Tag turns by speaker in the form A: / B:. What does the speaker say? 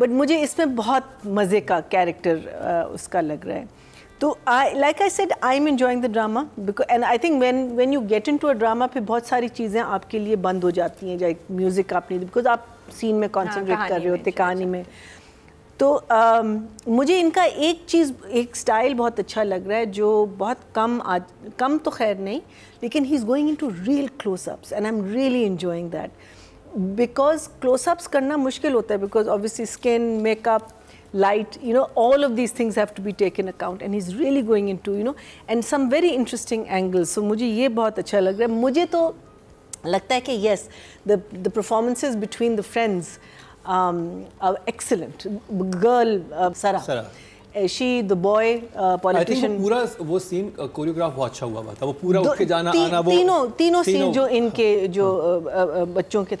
A: But मुझे इसमें बहुत मज़े का कैरेक्टर उसका लग रहा है। तो I like I said I am enjoying the drama because and I think when when you get into a drama फिर बहुत सारी चीज़ें आपके लिए बंद हो जाती हैं जैसे म्यूज़िक आपने बिकॉज़ आप सीन में कॉन्सेंट्रेट
B: हाँ,
A: कर रहे होते कहानी में। तो um, मुझे इनका एक चीज़ एक स्टाइल बहुत अच्छा लग रहा है जो बहुत कम आज कम तो खैर नहीं लेकिन he is going into real closeups and I am really enjoying that because closeups करना मुश्किल होता है because obviously skin makeup light you know all of these things have to be taken account and he's really going into you know and some very interesting angles so मुझे ये बहुत अच्छा लग रहा है मुझे तो लगता है कि yes the the performances between the friends um, are excellent girl uh, Sara,
C: Sara.
A: she the boy uh, politician
C: पूरा वो सीन कोरियोग्राफ बहुत अच्छा हुआ था वो पूरा
A: दो-
C: उठ के जाना
A: ती,
C: आना वो
A: तीनों तीनों सीन जो इनके जो अ, अ, अ, बच्चों के